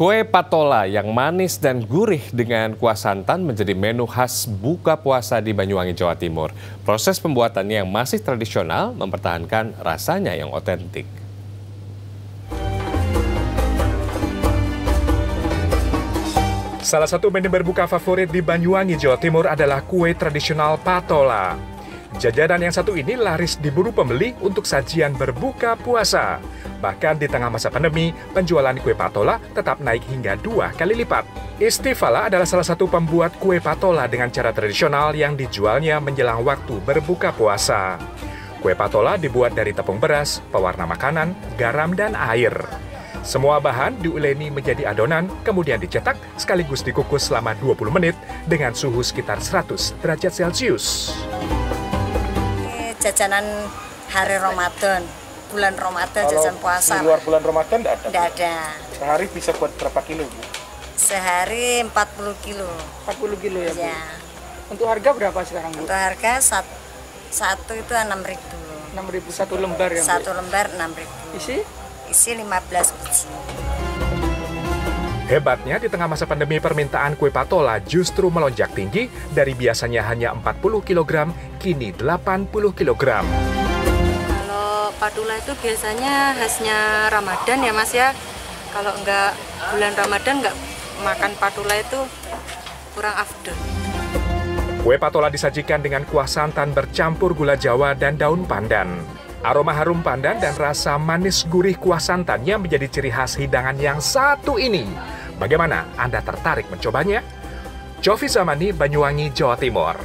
Kue patola yang manis dan gurih dengan kuah santan menjadi menu khas buka puasa di Banyuwangi, Jawa Timur. Proses pembuatannya yang masih tradisional mempertahankan rasanya yang otentik. Salah satu menu berbuka favorit di Banyuwangi, Jawa Timur adalah kue tradisional patola. Jajanan yang satu ini laris diburu pembeli untuk sajian berbuka puasa. Bahkan di tengah masa pandemi, penjualan kue patola tetap naik hingga dua kali lipat. Istifala adalah salah satu pembuat kue patola dengan cara tradisional yang dijualnya menjelang waktu berbuka puasa. Kue patola dibuat dari tepung beras, pewarna makanan, garam, dan air. Semua bahan diuleni menjadi adonan, kemudian dicetak sekaligus dikukus selama 20 menit dengan suhu sekitar 100 derajat Celcius. Jajanan hari Ramadan, bulan Ramadan Kalau jajan puasa. Di luar bulan Ramadan tidak ada. Tidak ada. Sehari bisa buat berapa kilo, Bu? Sehari 40 kilo. 40 kilo ya, Bu? Ya. Untuk harga berapa sekarang, Bu? Untuk harga sat, satu itu 6 ribu. 6.000 satu lembar ya, Bu? Satu lembar 6 ribu. Isi? Isi 15 biji. Hebatnya di tengah masa pandemi permintaan kue patola justru melonjak tinggi dari biasanya hanya 40 kg kini 80 kg. Kalau padula itu biasanya khasnya Ramadan ya Mas ya. Kalau enggak bulan Ramadan enggak makan padula itu kurang afdol. Kue patola disajikan dengan kuah santan bercampur gula jawa dan daun pandan. Aroma harum pandan dan rasa manis gurih kuah santannya menjadi ciri khas hidangan yang satu ini. Bagaimana Anda tertarik mencobanya? Cofi Zamani, Banyuwangi, Jawa Timur.